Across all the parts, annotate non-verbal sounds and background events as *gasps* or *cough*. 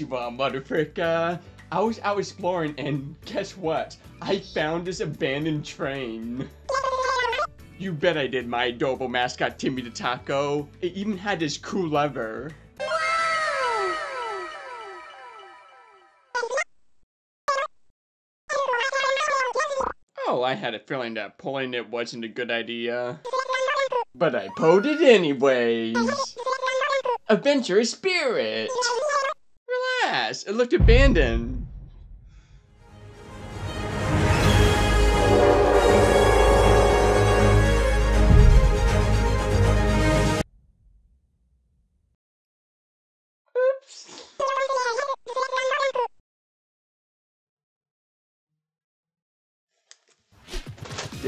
Konnichiwa, motherfucker. I was out exploring and guess what? I found this abandoned train. You bet I did, my adorable mascot Timmy the Taco. It even had this cool lever. Oh, I had a feeling that pulling it wasn't a good idea. But I pulled it anyways. Adventurous spirit! Relax, it looked abandoned.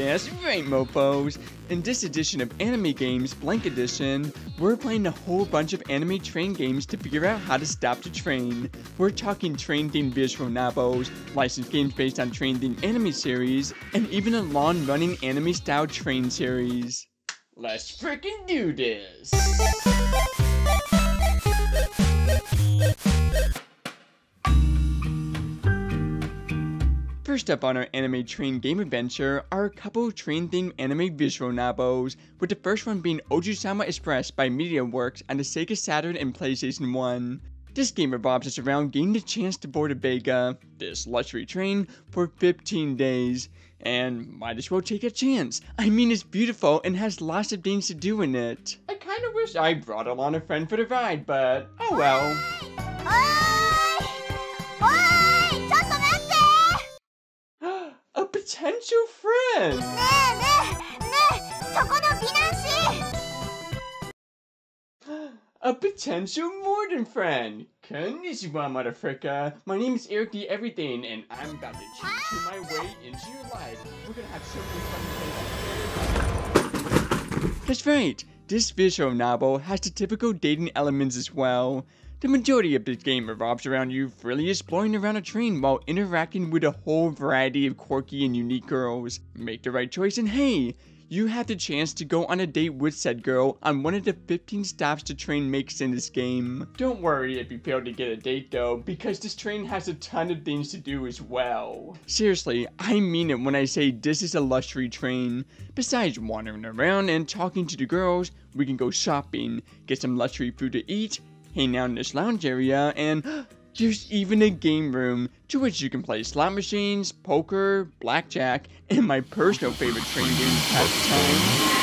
That's right, mofos. In this edition of Anime Games Blank Edition, we're playing a whole bunch of anime train games to figure out how to stop the train. We're talking train-themed visual novels, licensed games based on train-themed anime series, and even a long-running anime-style train series. Let's freaking do this! First up on our anime train game adventure are a couple train themed anime visual novels, with the first one being Ojou-sama Express by MediaWorks on the Sega Saturn and PlayStation 1. This game revolves us around getting the chance to board a Vega, this luxury train, for 15 days. And might as well take a chance. I mean, it's beautiful and has lots of things to do in it. I kinda wish I brought along a friend for the ride, but oh well. potential friend! ねえねえねえそこの美男子 *gasps* A potential more than friend! Konnichiwa, motherfucker! My name is Eric the Everything, and I'm about to cheat you my way into your life. We're gonna have so many fun things. That's right! This visual novel has the typical dating elements as well. The majority of this game revolves around you freely exploring around a train while interacting with a whole variety of quirky and unique girls. Make the right choice and hey, you have the chance to go on a date with said girl on one of the 15 stops the train makes in this game. Don't worry if you fail to get a date though, because this train has a ton of things to do as well. Seriously, I mean it when I say this is a luxury train. Besides wandering around and talking to the girls, we can go shopping, get some luxury food to eat, hang out in this lounge area, and *gasps* there's even a game room to which you can play slot machines, poker, blackjack, and my personal favorite train game pastime.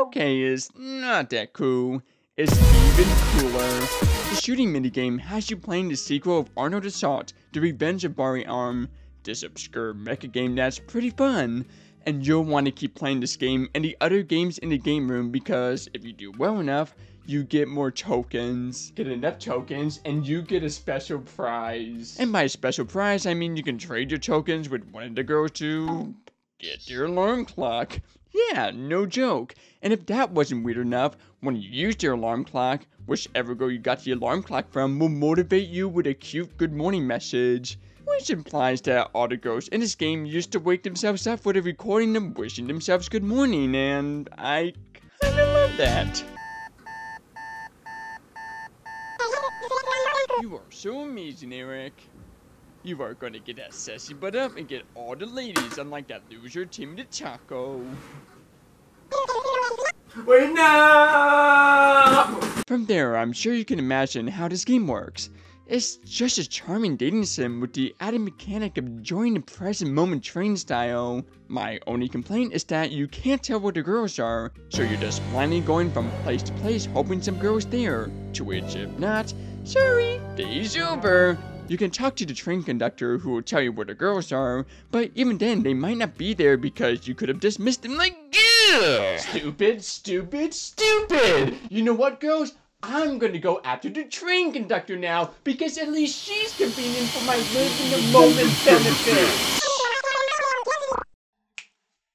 Okay, is not that cool. It's even cooler. The shooting minigame has you playing the sequel of Arnold Assault, The Revenge of Barry Arm. This obscure mecha game that's pretty fun. And you'll want to keep playing this game and the other games in the game room because if you do well enough, you get more tokens. Get enough tokens and you get a special prize. And by special prize, I mean you can trade your tokens with one of the girls to get your alarm clock. Yeah, no joke. And if that wasn't weird enough, when you use your alarm clock, whichever girl you got the alarm clock from will motivate you with a cute good morning message. Which implies that all the girls in this game used to wake themselves up with a recording them wishing themselves good morning, and I kinda love that. You are so amazing, Eric. You are gonna get that sassy butt up and get all the ladies, unlike that loser Timmy the Taco. Wait, no! From there, I'm sure you can imagine how this game works. It's just a charming dating sim with the added mechanic of enjoying the present moment train style. My only complaint is that you can't tell where the girls are, so you're just blindly going from place to place hoping some girl's there. To which, if not, sorry, day's over. You can talk to the train conductor who will tell you where the girls are, but even then they might not be there because you could have dismissed them like Ugh. Stupid, stupid, stupid! You know what, girls? I'm gonna go after the train conductor now because at least she's convenient for my live in the moment benefit.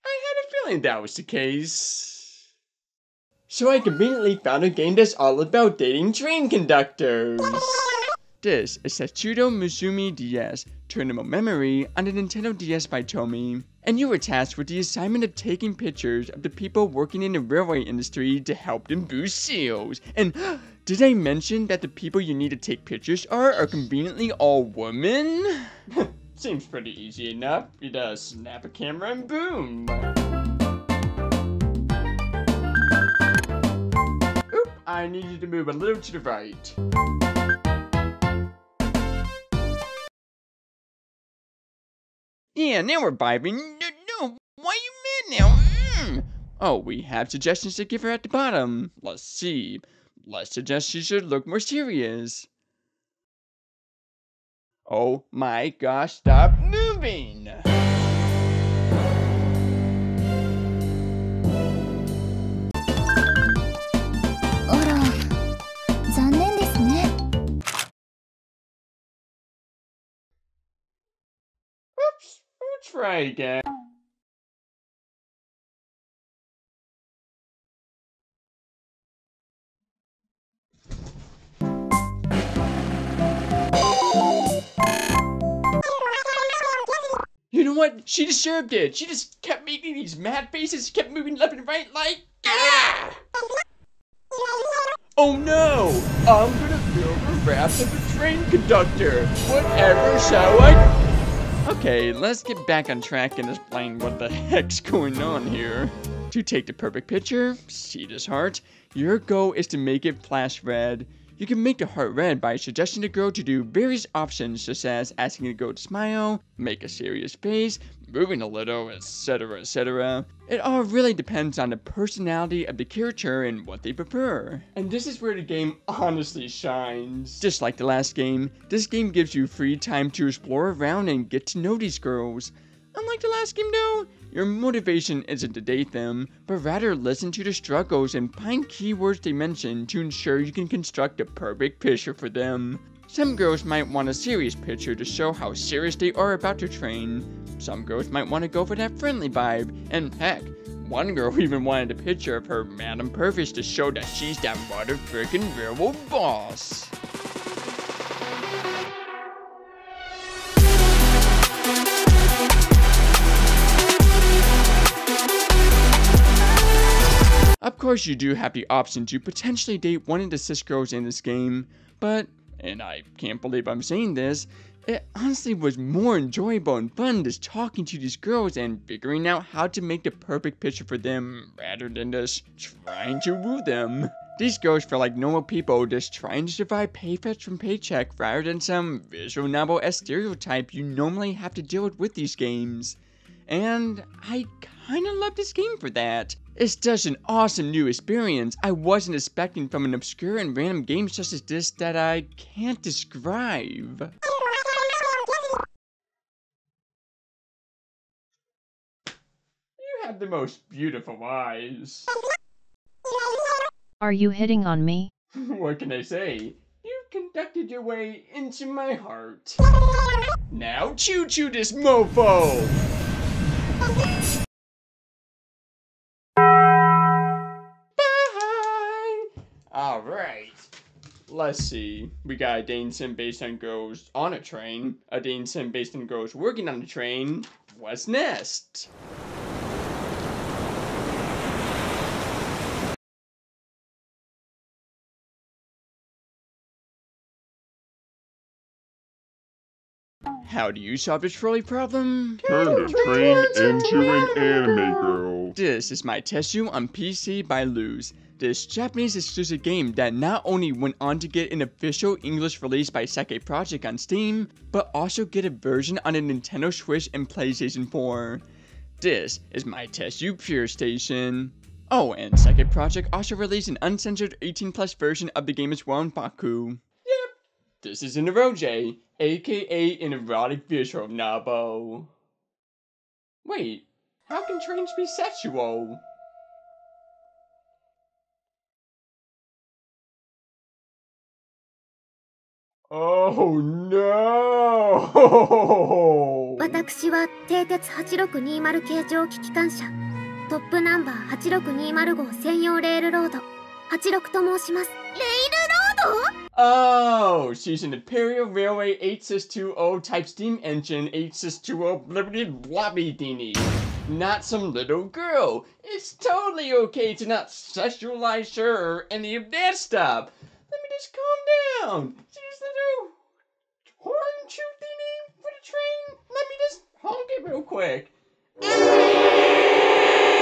I had a feeling that was the case. So I conveniently found a game that's all about dating train conductors. This is Tetsudou Musume DS, Terminal Memory on the Nintendo DS by Tomy. And you were tasked with the assignment of taking pictures of the people working in the railway industry to help them boost sales. And *gasps* did I mention that the people you need to take pictures are are conveniently all women? *laughs* Seems pretty easy enough. You just snap a camera and boom. Oop, I need you to move a little to the right. Yeah, now we're vibing. No, no, why you mad now? Mm. Oh, we have suggestions to give her at the bottom. Let's see. Let's suggest she should look more serious. Oh my gosh, stop moving! Again. You know what? She deserved it. She just kept making these mad faces, She kept moving left and right like. Ah! Oh no! I'm gonna feel the wrath of a train conductor. Whatever shall I Okay, let's get back on track and explain what the heck's going on here. To take the perfect picture, see this heart, your goal is to make it flash red. You can make the heart red by suggesting the girl to do various options such as asking the girl to smile, make a serious face, moving a little, etc, etc. It all really depends on the personality of the character and what they prefer. And this is where the game honestly shines. Just like the last game, this game gives you free time to explore around and get to know these girls. Unlike the last game though, your motivation isn't to date them, but rather listen to their struggles and find keywords they mention to ensure you can construct a perfect picture for them. Some girls might want a serious picture to show how serious they are about their train. Some girls might want to go for that friendly vibe, and heck, one girl *laughs* even wanted a picture of her Madam Purvis to show that she's that mother frickin' railroad boss. Course, you do have the option to potentially date one of the six girls in this game, but, and I can't believe I'm saying this, it honestly was more enjoyable and fun just talking to these girls and figuring out how to make the perfect picture for them rather than just trying to woo them. These girls feel like normal people just trying to survive paycheck from paycheck rather than some visual novel stereotype you normally have to deal with with these games. And I kinda love this game for that. It's just an awesome new experience I wasn't expecting from an obscure and random game such as this that I can't describe. You have the most beautiful eyes. Are you hitting on me? *laughs* what can I say? You've conducted your way into my heart. Now choo choo this mofo! Alright. Let's see. We got a Dane sim based on girls on a train, a Dane sim based on girls working on a train. What's next? How do you solve this trolley problem? Turn the train into an anime girl. This is Maitetsu on PC by Luz. This Japanese exclusive game that not only went on to get an official English release by Sekai Project on Steam, but also get a version on a Nintendo Switch and PlayStation 4. This is Maitetsu Pure Station. Oh, and Sekai Project also released an uncensored 18 plus version of the game as well on Baku. Yep, this is an Eroge, aka an erotic visual novel. Wait, how can trains be sexual? Oh no! 私は蹄鉄8620形状機機関車トップナンバー8620号専用レールロード86と申しますレールロード Oh, she's an Imperial Railway 8620 type steam engine 8620 Liberty Blobby Dini. Not some little girl. It's totally okay to not sexualize her or any of that stuff. Let me just calm down. She's the little horn chew thingy for the train. Let me just honk it real quick.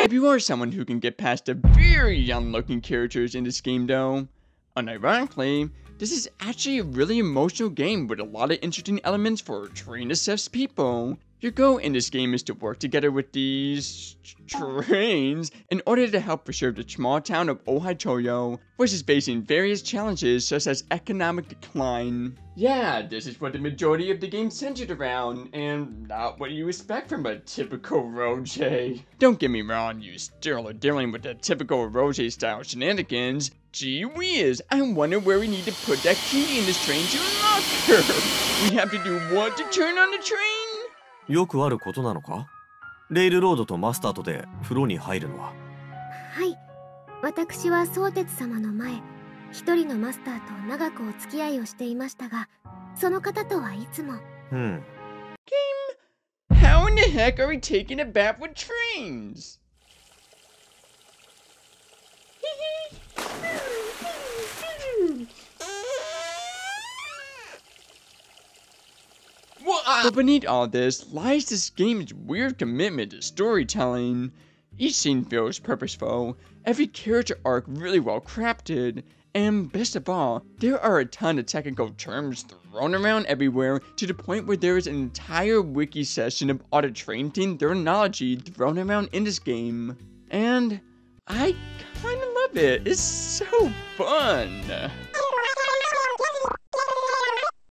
If you are someone who can get past the very young looking characters in this game though, unironically, this is actually a really emotional game with a lot of interesting elements for train assessed people. Your goal in this game is to work together with these trains in order to help preserve the small town of Ohaitoyo, which is facing various challenges such as economic decline. Yeah, this is what the majority of the game centered around, and not what you expect from a typical Roge. Don't get me wrong, you still are dealing with the typical Roge style shenanigans. Gee whiz, I wonder where we need to put that key in this train to unlock her. *laughs* We have to do what to turn on the train? よくあることなのか？レールロードとマスターとで風呂に入るのは。はい。私は相鉄様の前一人のマスターと長くお付き合いをしていましたがその方とはいつも。うん。How in the heck are we taking a bath with trains? But beneath all this lies this game's weird commitment to storytelling. Each scene feels purposeful, every character arc really well crafted, and best of all, there are a ton of technical terms thrown around everywhere to the point where there is an entire wiki session of train terminology thrown around in this game. And I kinda love it, it's so fun!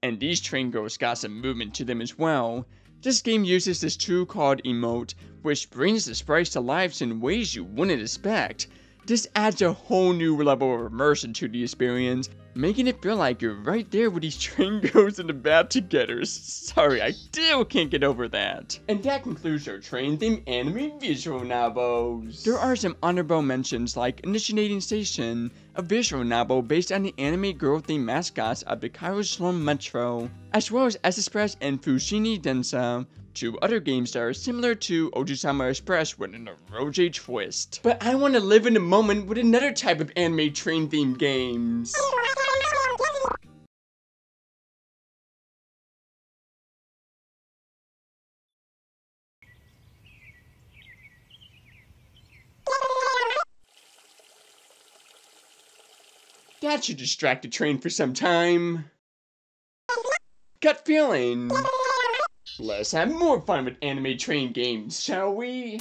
And these train girls got some movement to them as well. This game uses this true card emote, which brings the sprites to life in ways you wouldn't expect. This adds a whole new level of immersion to the experience, making it feel like you're right there with these *laughs* train girls in the bath together. Sorry, I still can't get over that. And that concludes our train theme anime visual novels. There are some honorable mentions like Initiating Station, a visual novel based on the anime girl themed mascots of the Cairo Slum Metro, as well as S Express and Fushigi Densha, two other games that are similar to Ojou-sama Express with an Oroge twist. But I want to live in a moment with another type of anime train themed games. That should distract the train for some time. Gut feeling. Let's have more fun with anime train games, shall we?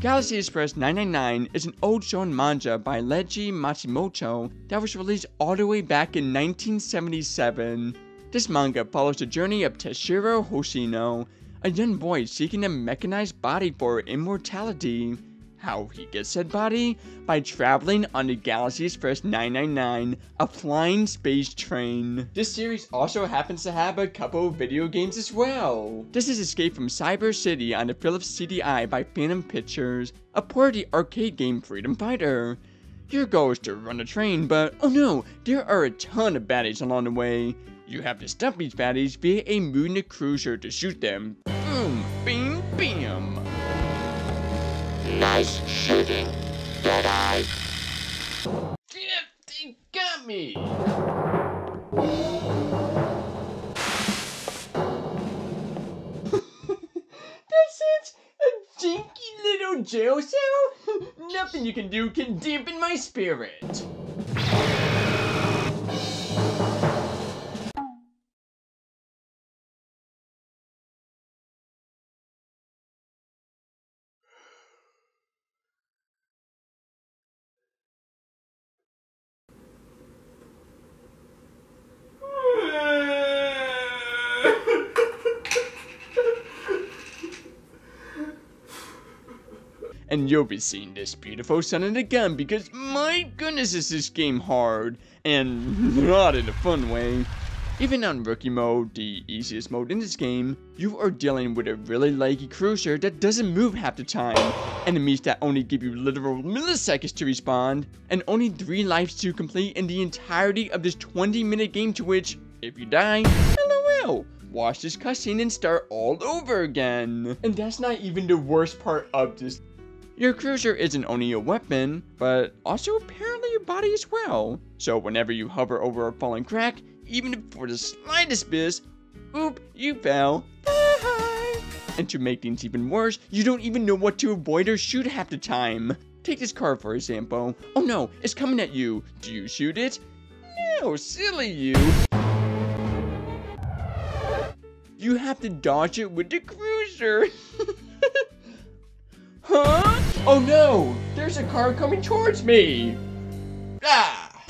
Galaxy Express 999 is an old shonen manga by Leiji Matsumoto that was released all the way back in 1977. This manga follows the journey of Tetsuro Hoshino, a young boy seeking a mechanized body for immortality. How he gets said body? By traveling on the galaxy's first 999, a flying space train. This series also happens to have a couple of video games as well. This is Escape from Cyber City on the Philips CDI by Phantom Pictures, a the arcade game Freedom Fighter. Your goal is to run a train, but oh no, there are a ton of baddies along the way. You have to stop these baddies via a moving cruiser to shoot them. Boom, bing, bam. Nice shooting, Deadeye. Yeah, they got me. *laughs* That's it? A jinky little jail cell? Nothing you can do can dampen my spirit. You'll be seeing this beautiful son of a gun because my goodness is this game hard and *laughs* not in a fun way. Even on Rookie Mode, the easiest mode in this game, you are dealing with a really laggy cruiser that doesn't move half the time, enemies that only give you literal milliseconds to respond, and only 3 lives to complete in the entirety of this 20 minute game to which, if you die, LOL, watch this cutscene and start all over again. And that's not even the worst part of this your cruiser isn't only a weapon, but also apparently your body as well. So whenever you hover over a fallen crack, even for the slightest bit, oop, you fell. *laughs* And to make things even worse, you don't even know what to avoid or shoot half the time. Take this car for example. Oh no, it's coming at you. Do you shoot it? No, silly you. You have to dodge it with the cruiser. *laughs* Huh? Oh no! There's a car coming towards me! Ah!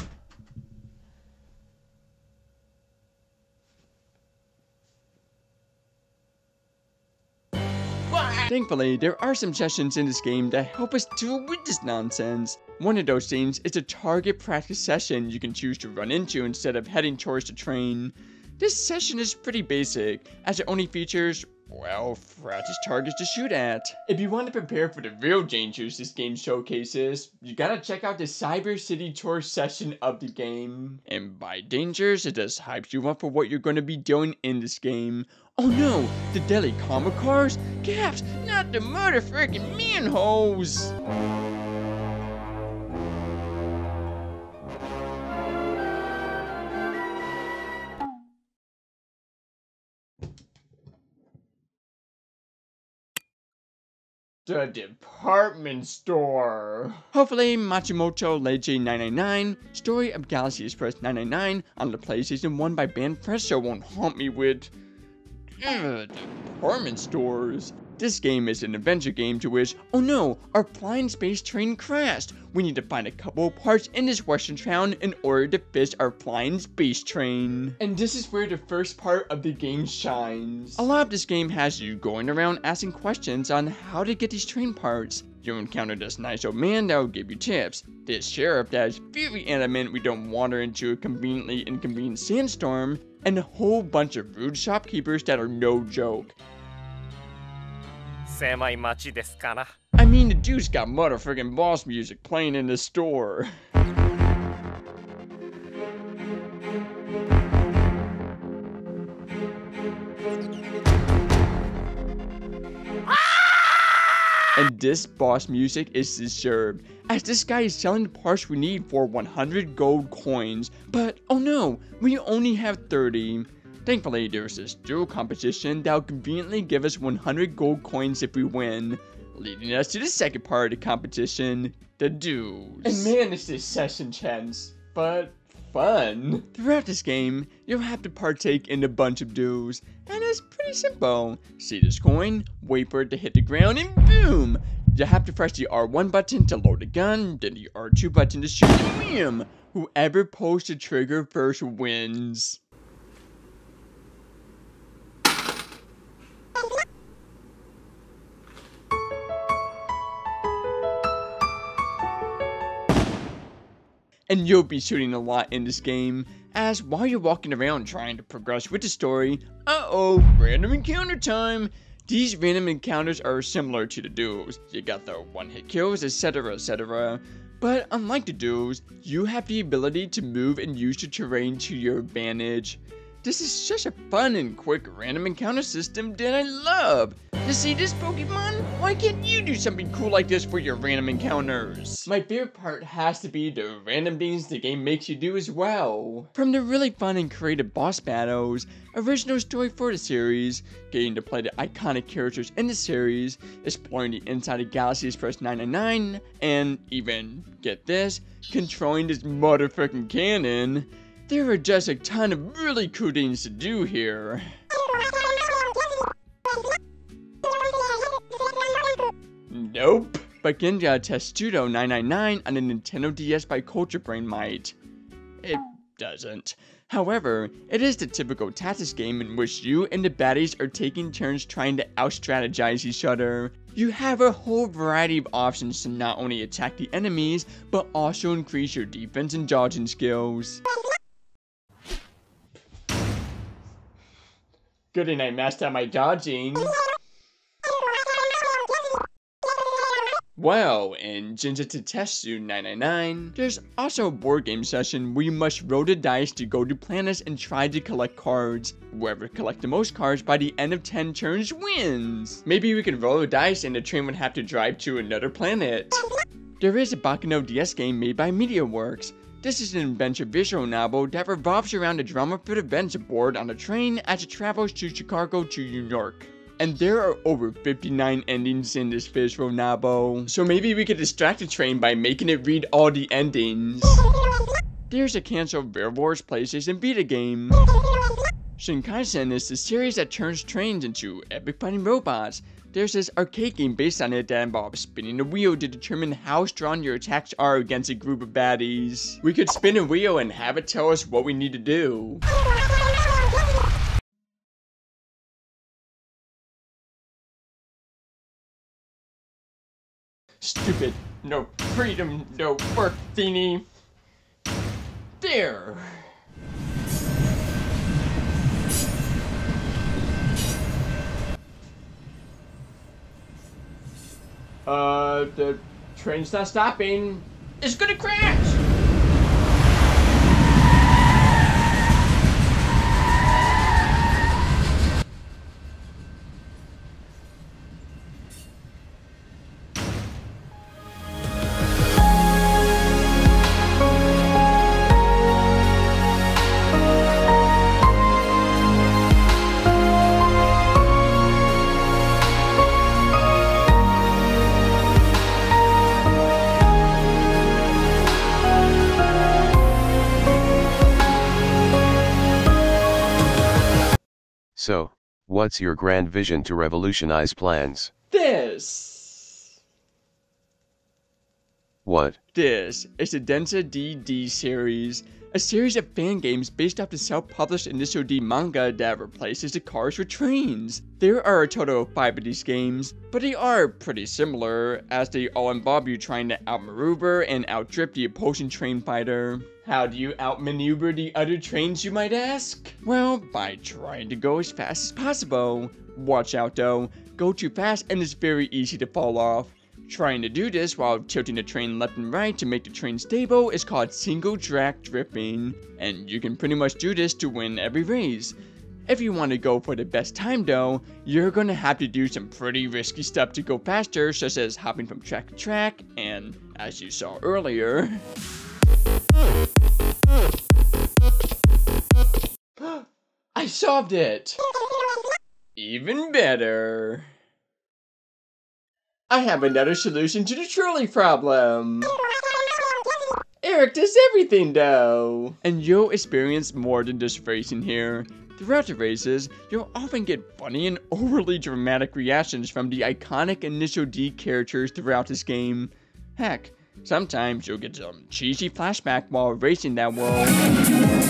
Thankfully, there are some sessions in this game that help us deal with this nonsense. One of those things is a target practice session you can choose to run into instead of heading towards the train. This session is pretty basic, as it only features well, practice targets to shoot at. If you want to prepare for the real dangers this game showcases, you gotta check out the Cyber City Tour session of the game. And by dangers, it just hypes you up for what you're gonna be doing in this game. Oh no, the deadly combo cars? Gaps, not the murder freaking manholes! The department store. Hopefully, Matsumoto Leiji 999, Story of Galaxy Express 999 on the PlayStation 1 by Banpresto won't haunt me with. Ugh, department stores. This game is an adventure game to which, oh no, our flying space train crashed. We need to find a couple of parts in this western town in order to fix our flying space train. And this is where the first part of the game shines. A lot of this game has you going around asking questions on how to get these train parts. You'll encounter this nice old man that will give you tips. This sheriff that is very adamant we don't wander into a conveniently inconvenient sandstorm. And a whole bunch of rude shopkeepers that are no joke. I mean, the dude's got motherfucking boss music playing in the store. and this boss music is disturbed, as this guy is selling the parts we need for 100 gold coins, but oh no, we only have 30. Thankfully, there's this duel competition that will conveniently give us 100 gold coins if we win, leading us to the second part of the competition, the duels. And man, is this session chance, but fun. Throughout this game, you'll have to partake in a bunch of duels, and it's pretty simple. See this coin, wait for it to hit the ground, and boom! You have to press the R1 button to load the gun, then the R2 button to shoot, and! Whoever pulls the trigger first wins. And you'll be shooting a lot in this game, as while you're walking around trying to progress with the story, uh-oh, random encounter time! These random encounters are similar to the duels, you got the one-hit kills, etc, etc. But unlike the duels, you have the ability to move and use the terrain to your advantage. This is such a fun and quick random encounter system that I love. To see this Pokemon, why can't you do something cool like this for your random encounters? My favorite part has to be the random things the game makes you do as well. From the really fun and creative boss battles, original story for the series, getting to play the iconic characters in the series, exploring the inside of Galaxy Express 999, and even, get this, controlling this motherfucking cannon. There are just a ton of really cool things to do here. Nope. But Ginga Tetsudou 999 on a Nintendo DS by Culture Brain might. It doesn't. However, it is the typical tactics game in which you and the baddies are taking turns trying to out-strategize each other. You have a whole variety of options to not only attack the enemies, but also increase your defense and dodging skills. Good thing I mastered my dodging. Well, in Ginga Tetsu 999, there's also a board game session where you must roll the dice to go to planets and try to collect cards. Whoever collect the most cards by the end of 10 turns wins. Maybe we could roll the dice and the train would have to drive to another planet. There is a Baccano DS game made by MediaWorks. This is an adventure visual novel that revolves around a drama for the events aboard on a train as it travels to Chicago to New York. And there are over 59 endings in this visual novel, so maybe we could distract the train by making it read all the endings. There's a canceled Wars PlayStation Vita game. Shinkansen is the series that turns trains into epic fighting robots. There's this arcade game based on it that involves spinning a wheel to determine how strong your attacks are against a group of baddies. We could spin a wheel and have it tell us what we need to do. Stupid, no freedom, no work thingy. There. Uh, the train's not stopping. It's gonna crash! So, what's your grand vision to revolutionize plans? This. What? This is the Densha De D series, a series of fan games based off the self-published Initial D manga that replaces the cars with trains. There are a total of 5 of these games, but they are pretty similar, as they all involve you trying to outmaneuver and outdrip the opposing train fighter. How do you outmaneuver the other trains, you might ask? Well, by trying to go as fast as possible. Watch out though, go too fast and it's very easy to fall off. Trying to do this while tilting the train left and right to make the train stable is called single track drifting, and you can pretty much do this to win every race. If you want to go for the best time though, you're gonna have to do some pretty risky stuff to go faster, such as hopping from track to track, and as you saw earlier. *gasps* I solved it! Even better. I have another solution to the trolley problem. Eric does everything though. And you'll experience more than just racing here. Throughout the races, you'll often get funny and overly dramatic reactions from the iconic Initial D characters throughout this game. Heck, sometimes you'll get some cheesy flashback while racing that world.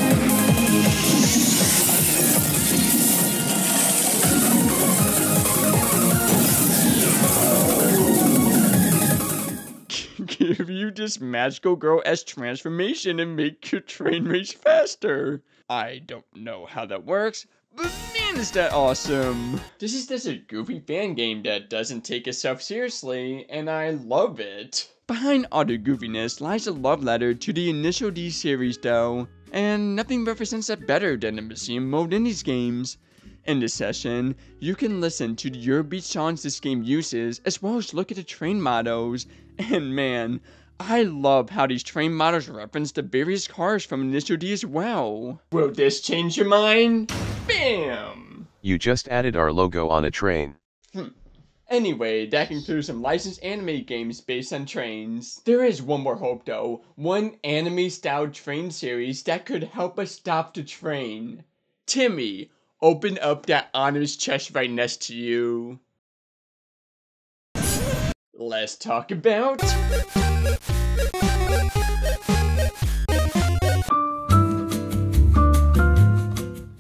You this magical girl S transformation and make your train race faster. I don't know how that works, but man is that awesome. This is just a goofy fan game that doesn't take itself seriously, and I love it. Behind all the goofiness lies a love letter to the initial D series though, and nothing represents that better than the museum mode in these games. In this session, you can listen to the Eurobeat songs this game uses, as well as look at the train mottos. And man, I love how these train models reference the various cars from Initial D as well. Will this change your mind? Bam! You just added our logo on a train. Hmm. Anyway, that concludes some licensed anime games based on trains. There is one more hope though, one anime style train series that could help us stop the train. Timmy, open up that honors chest right next to you. Let's talk about.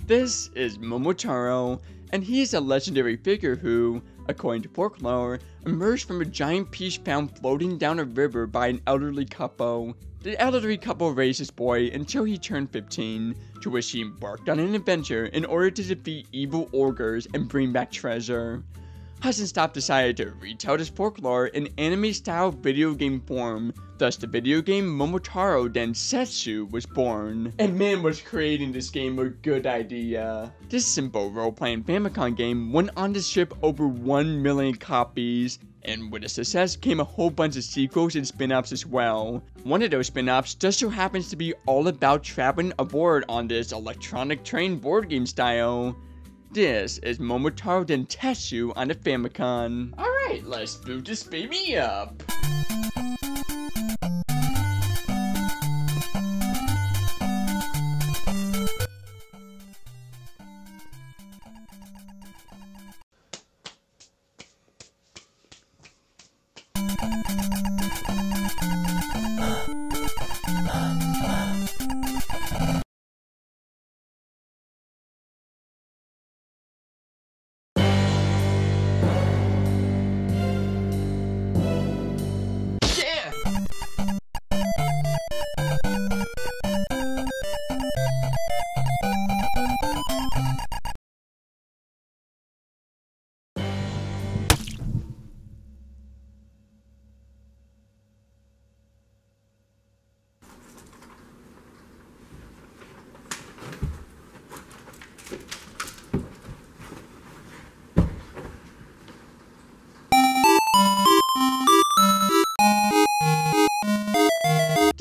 This is Momotaro, and he is a legendary figure who, according to folklore, emerged from a giant peach found floating down a river by an elderly couple. the elderly couple raised this boy until he turned 15, to which he embarked on an adventure in order to defeat evil ogres and bring back treasure. Hudson Soft decided to retell this folklore in anime-style video game form, thus the video game Momotaro Densetsu was born. And man was creating this game a good idea. This simple role-playing Famicom game went on to ship over 1 million copies, and with its success came a whole bunch of sequels and spin-offs as well. One of those spin-offs just so happens to be all about traveling aboard on this electronic train board game style. This is Momotaro Dentetsu on the Famicom. Alright, let's boot this baby up.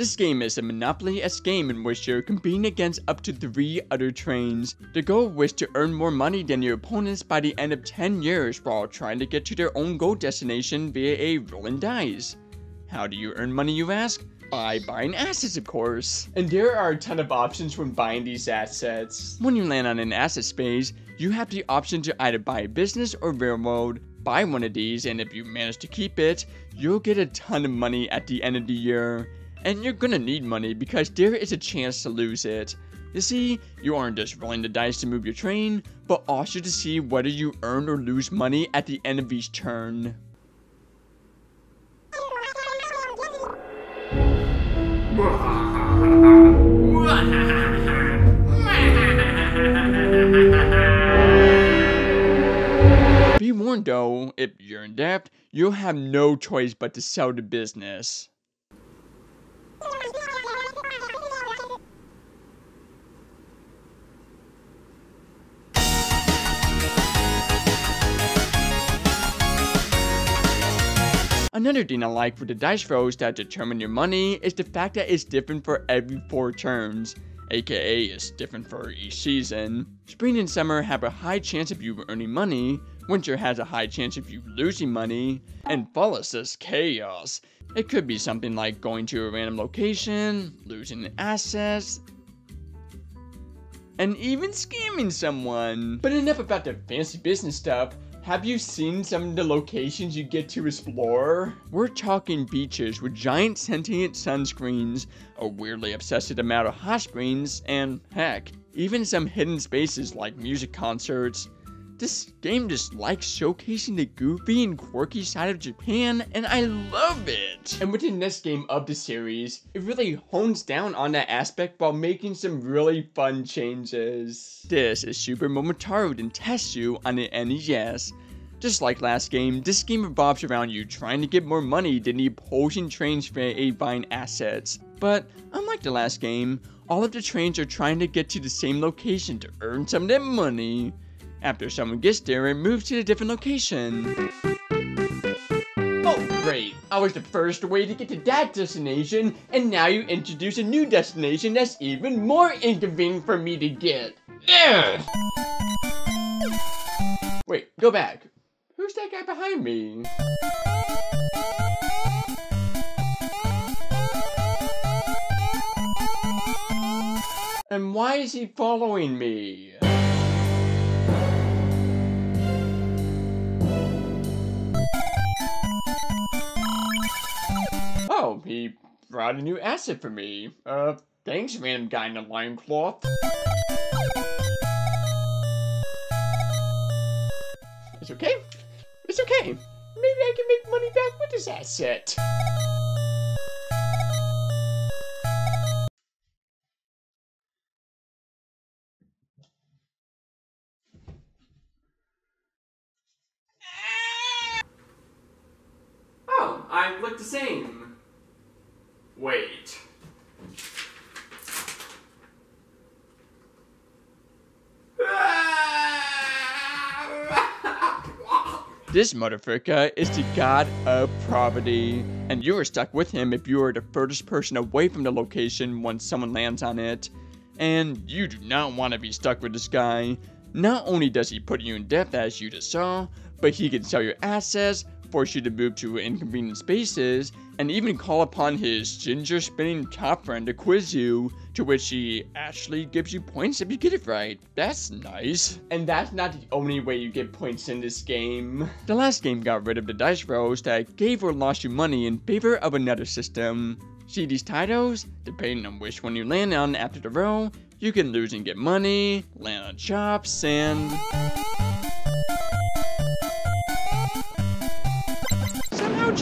This game is a Monopoly-esque game in which you're competing against up to three other trains. The goal was to earn more money than your opponents by the end of 10 years while trying to get to their own goal destination via a rolling dice. How do you earn money you ask? By buying assets of course. And there are a ton of options when buying these assets. When you land on an asset space, you have the option to either buy a business or railroad, buy one of these and if you manage to keep it, you'll get a ton of money at the end of the year. And you're gonna need money because there is a chance to lose it. You see, you aren't just rolling the dice to move your train, but also to see whether you earn or lose money at the end of each turn. Be warned though, if you're in debt, you'll have no choice but to sell the business. Another thing I like with the dice rolls that determine your money is the fact that it's different for every 4 turns, aka it's different for each season. Spring and summer have a high chance of you earning money, winter has a high chance of you losing money, and fall is just chaos. It could be something like going to a random location, losing assets, and even scamming someone. But enough about the fancy business stuff. Have you seen some of the locations you get to explore? We're talking beaches with giant sentient sunscreens, a weirdly obsessive amount of hot springs, and heck, even some hidden spaces like music concerts. This game just likes showcasing the goofy and quirky side of Japan, and I love it! And with the next game of the series, it really hones down on that aspect while making some really fun changes. This is Super Momotaro Dentetsu on the NES. Just like last game, this game revolves around you trying to get more money than the opposing trains via buying assets. But unlike the last game, all of the trains are trying to get to the same location to earn some of that money. After someone gets there, it moves to a different location. Oh great, I was the first way to get to that destination, and now you introduce a new destination that's even more inconvenient for me to get. Ugh. Wait, go back. Who's that guy behind me? And why is he following me? brought a new asset for me. Uh, thanks, random guy in a loincloth. cloth. It's okay. It's okay. Maybe I can make money back with this asset. Oh, I look the same. Wait. This motherfucker is the god of poverty, and you are stuck with him if you are the furthest person away from the location once someone lands on it. And you do not want to be stuck with this guy. Not only does he put you in debt as you just saw, but he can sell your assets, force you to move to inconvenient spaces, and even call upon his ginger spinning top friend to quiz you, to which he actually gives you points if you get it right. That's nice. And that's not the only way you get points in this game. The last game got rid of the dice rolls that gave or lost you money in favor of another system. See these titles? Depending on which one you land on after the roll, you can lose and get money, land on chops, and...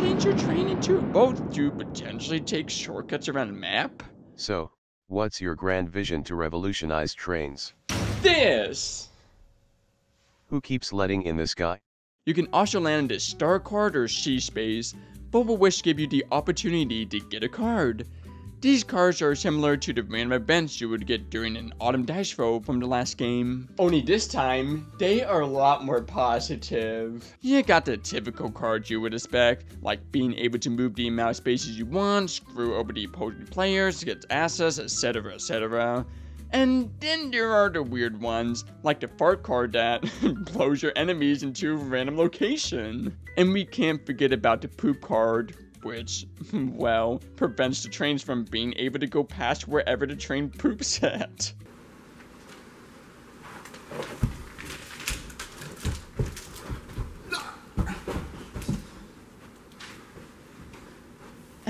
change your train into a boat to potentially take shortcuts around a map? So, what's your grand vision to revolutionize trains? This! Who keeps letting in this guy? You can also land in Star Card or Sea Space, of which give you the opportunity to get a card. These cards are similar to the random events you would get during an autumn dice roll from the last game. Only this time, they are a lot more positive. You got the typical cards you would expect, like being able to move the amount of spaces you want, screw over the opposing players, get access, etc, etc. And then there are the weird ones, like the fart card that *laughs* blows your enemies into a random location. And we can't forget about the poop card, which, *laughs* well, prevents the trains from being able to go past wherever the train poops at.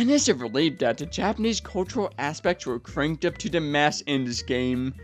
And it's a relief that the Japanese cultural aspects were cranked up to the max in this game.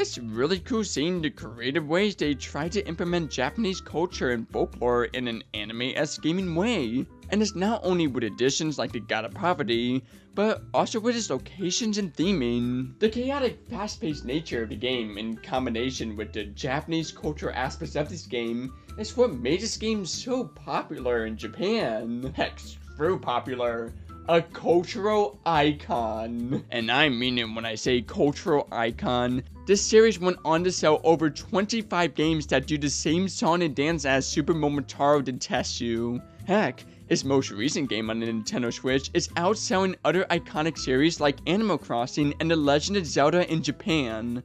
It's really cool seeing the creative ways they try to implement Japanese culture and folklore in an anime-esque gaming way. And it's not only with additions like the God of Poverty, but also with its locations and theming. The chaotic, fast-paced nature of the game in combination with the Japanese cultural aspects of this game is what made this game so popular in Japan. Heck, true popular a cultural icon. And I mean it when I say cultural icon. This series went on to sell over 25 games that do the same song and dance as Super Momotaro Dentetsu. Heck, its most recent game on the Nintendo Switch is outselling other iconic series like Animal Crossing and The Legend of Zelda in Japan.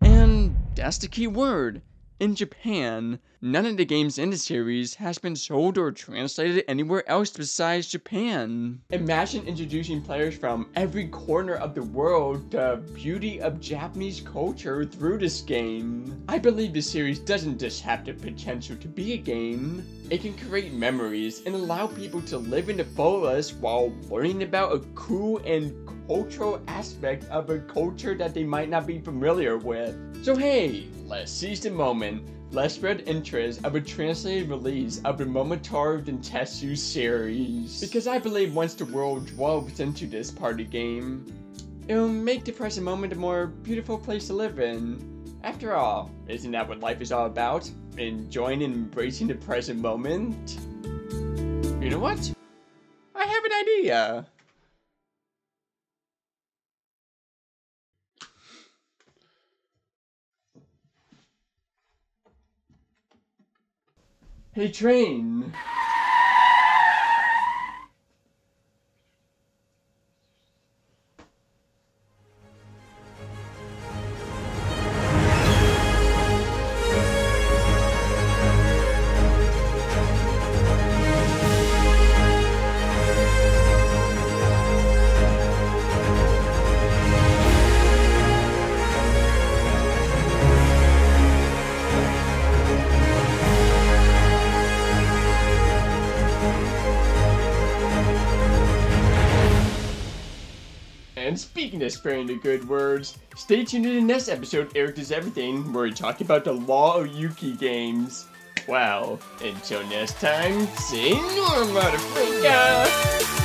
And that's the key word. In Japan, none of the games in the series has been sold or translated anywhere else besides Japan. Imagine introducing players from every corner of the world the beauty of Japanese culture through this game. I believe the series doesn't just have the potential to be a game, it can create memories and allow people to live in the fullest while learning about a cool and cultural aspect of a culture that they might not be familiar with. So hey, let's seize the moment. Let's spread interest of a translated release of the Momotaro Dentetsu series. Because I believe once the world delves into this party game, it'll make the present moment a more beautiful place to live in. After all, isn't that what life is all about? Enjoying and embracing the present moment? You know what? I have an idea. Hey, train! Sparing the good words, stay tuned to the next episode, Eric Does Everything, where we talk about the Law of Yuki games. Wow. until next time, say no, motherfucker!